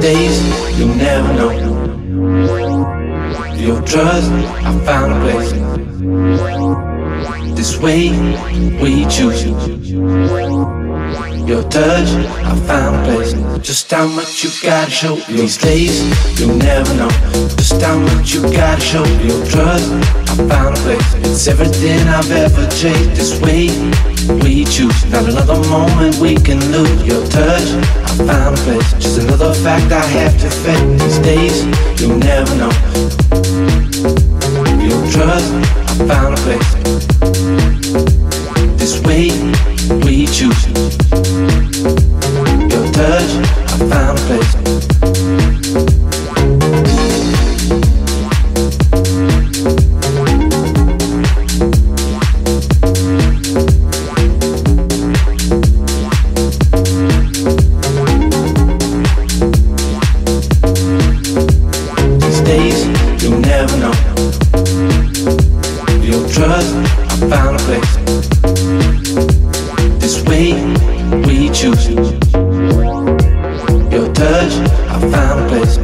Days, you'll never know. Your trust, I found a place. This way, we choose. Your touch, I found a place. Just how much you gotta show. me. These days, you'll never know. Just how much you gotta show. Your trust, I found a place. It's everything I've ever chased. This way, we choose. Not another moment we can lose. Your touch, I found a place. Just another fact I have to face. These days, you'll never know. Your trust, I found a place. This way, we choose. Way, we choose. Your touch, I found a place.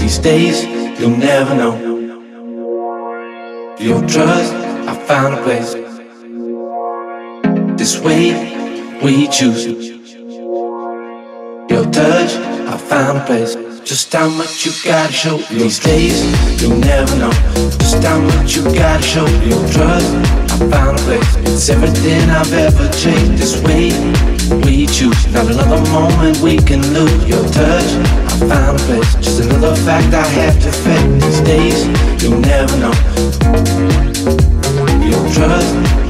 These days, you'll never know. Your trust, I found a place. This way, we choose. Your touch, I found a place. Just how much you gotta show. These days, you'll never know. Just how much you gotta show. Your trust, I found a place. It's everything I've ever chased. This way, we choose. Not another moment we can lose. Your touch, I found a place. Just another fact I have to face. These days, you'll never know. Your trust,